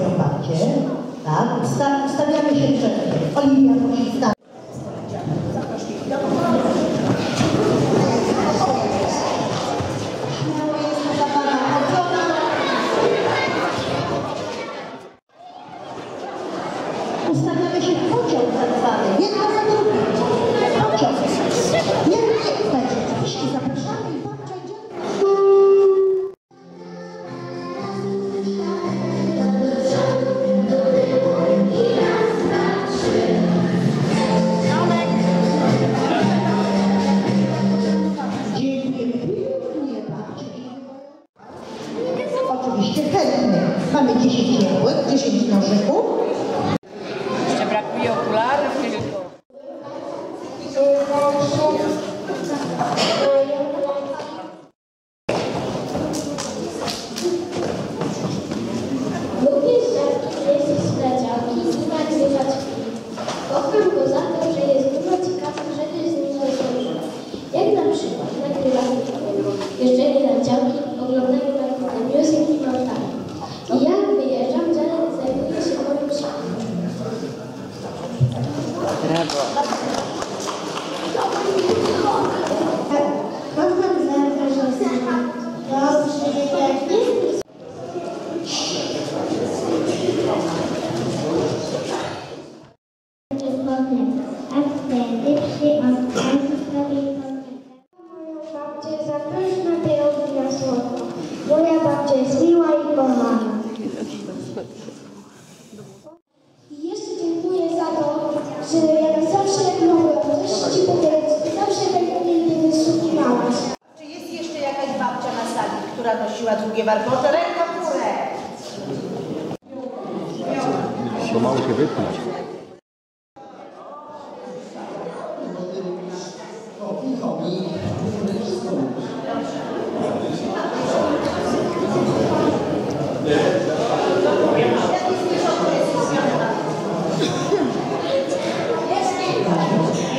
debacie. Tak? Ustawiamy się przed Oliwia musi wstać. Ustawiamy się w podział Oczywiście chętnie. Mamy 10 jabłek, 10 nożyków. Jeszcze brakuje okularów tylko. Lubię jeździć na działki i znać zwierzaczki. Kocham go za to, że jest dużo ciekawych rzeczy z nim do zrobienia. Jak na przykład nagrywanie filmów, jeżdżenie na działki, oglądanie pierogi na słodko. Moja babcia jest miła i kochana. I jeszcze dziękuję za to, że jak zawsze jak mogłem coś Ci powiedzieć, zawsze tak mnie wysłuchiwałaś. Czy jest jeszcze jakaś babcia na sali, która nosiła długie warkocze? Ręka w górę! Pomału się wypluć.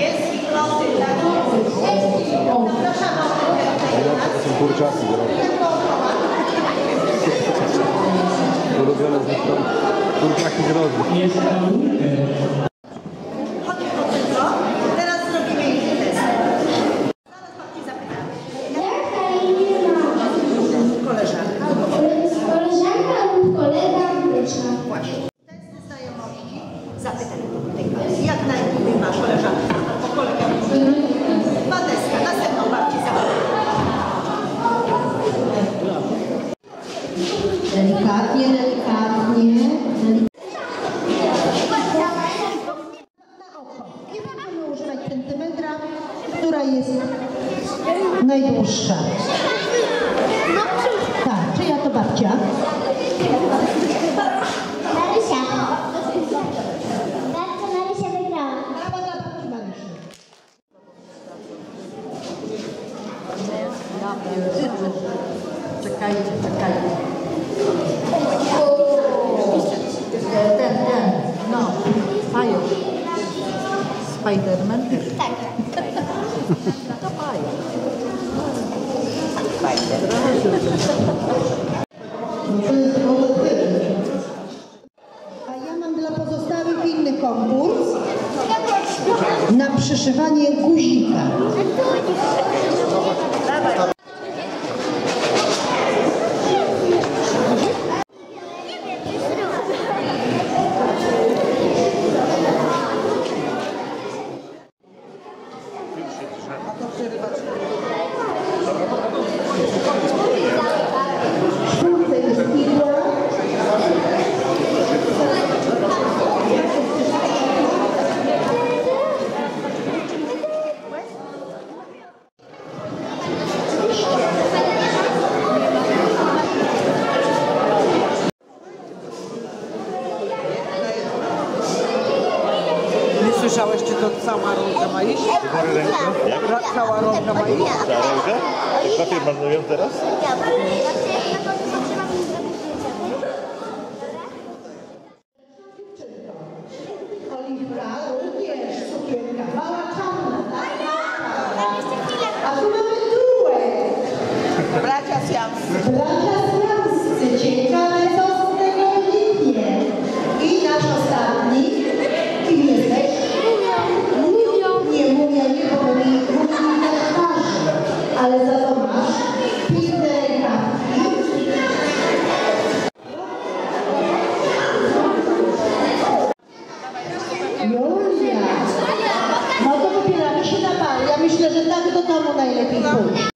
Jest i kloty, tak? Zapraszamy o ten To są kurczaki drogie. Ulubione zresztą kurczaki drogie. Chodźmy do tego. Teraz zrobimy inny test. Zaraz babci zapytam. Jaka imię ma? Koleżanka. Koleżanka lub kolega. Zapytaj tej babci, jak na imię ma koleżanka albo kolega. Waneska, następną babci zapytaj. Delikatnie, delikatnie. delikatnie. Na oko. I będziemy używać centymetra, która jest najdłuższa. Tak, czyja to babcia? Marysia. Bardzo Marysia wygrała. Brawa dla babci Marysi. Czekajcie, czekajcie. Ten, ten, no, pająk. Spiderman też. Tak. To pająk. No A ja mam dla pozostałych inny konkurs na przyszywanie guzika. Słyszałeś, czy to cała rąka ma iść? Ra, cała rąka ma iść? Rękę? Jak papier marnują teraz? Sukienka. Lele Pinto.